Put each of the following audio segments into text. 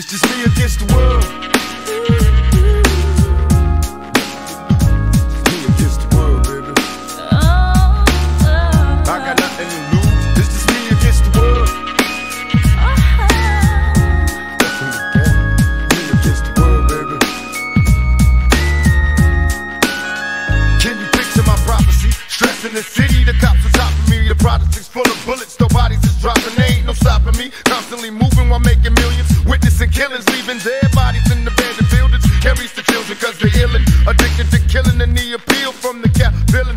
just me against the world. Me against the world, baby. I got nothing to lose. It's just me against the world. Me against the world, baby. Can you picture my prophecy? Stress in the city, the cops are topping me. The projects is full of bullets, no bodies is dropping. They ain't no stopping me. Constantly moving while making millions. Killings, leaving dead bodies in the buildings. Carries the children cause they're illin'. Addicted to killing and the appeal from the cap villain.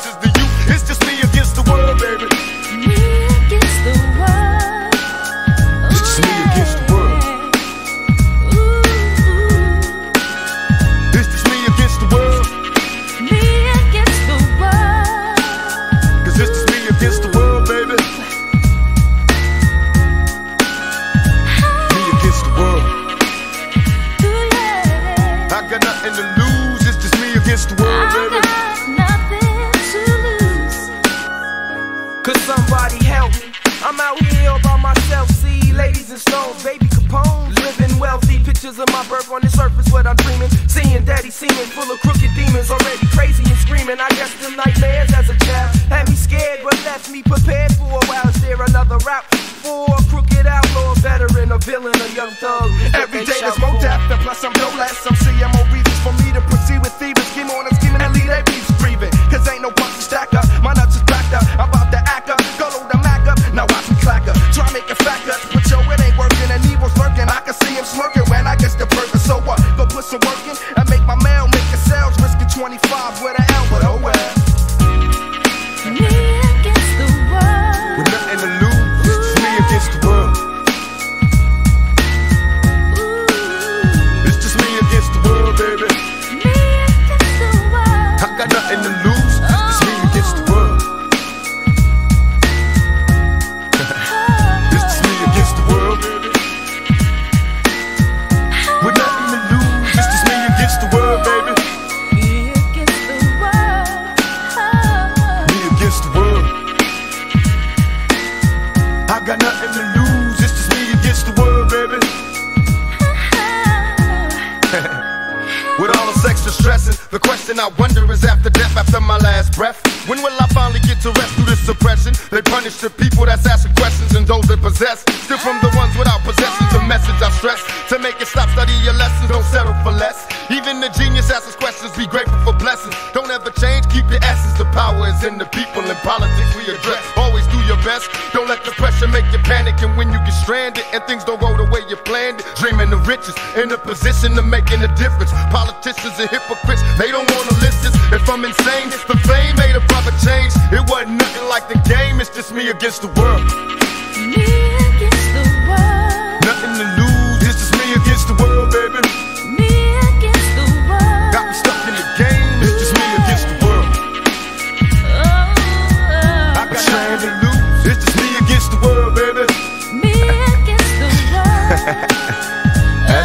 One notices the youth. It's just me against the world, baby. Me against the world. Oh, Ooh, it's just me against the world. It's just me against the world. Cause it's just me against the world, baby. Me against the world. I got nothing to lose. It's just me against the world, baby. Could somebody help me? I'm out here all by myself. See ladies and stones, baby Capone, living wealthy. Pictures of my birth on the surface, what I'm dreaming. Seeing daddy seeming full of crooked demons, already crazy and screaming. I guess them nightmares as a child had me scared, but left me prepared for a while. Is there another route for a crooked outlaw, veteran, a villain, a young thug? Every day got nothing to lose. It's just me against the world, baby. With all this extra stressing, the question I wonder is after death, after my last breath, when will I finally get to rest through this suppression? They punish the people that's asking questions and those that possess. Still from the ones without possessions, the message I stress. To make it stop, study your lessons, don't settle for less. Even the genius asks questions, be grateful for blessings. Don't ever change, keep your essence. The power is in the people in politics we address. Your best, don't let the pressure make you panic. And when you get stranded and things don't go the way you planned it, dreaming of riches, in a position of making a difference. Politicians are hypocrites, they don't wanna listen. If I'm insane, the fame made a proper change. It wasn't nothing like the game, it's just me against the world.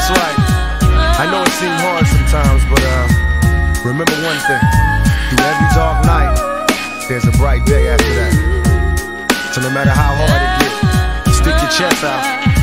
Right. I know it seems hard sometimes, but uh, remember one thing: through every dark night, there's a bright day after that. So no matter how hard it gets, stick your chest out